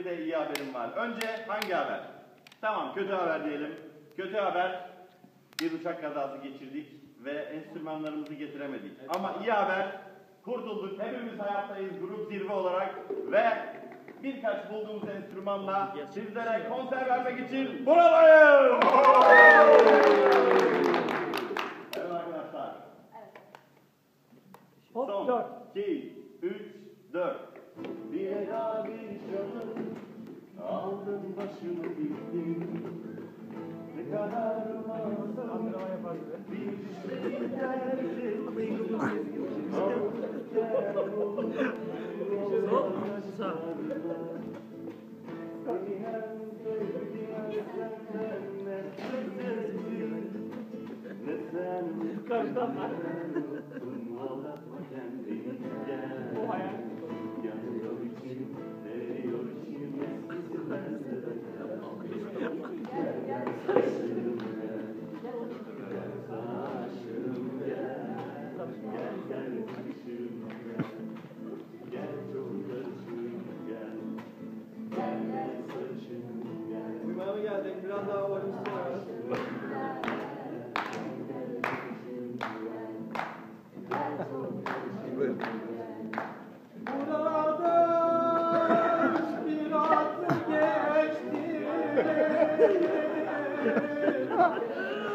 bir de iyi haberim var. Önce hangi haber? Tamam kötü haber diyelim. Kötü haber bir uçak kazası geçirdik ve enstrümanlarımızı getiremedik. Ama iyi haber kurtulduk. Hepimiz hayattayız grup zirve olarak ve birkaç bulduğumuz enstrümanla sizlere konser vermek için buradayız. Evet arkadaşlar. Son dört. 2, 3, 4. Bir eda bir Başımı gittin Ne kadar masum. Bir düşlerin dersin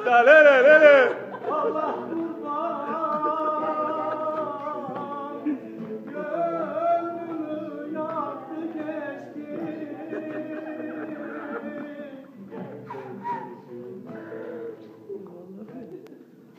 La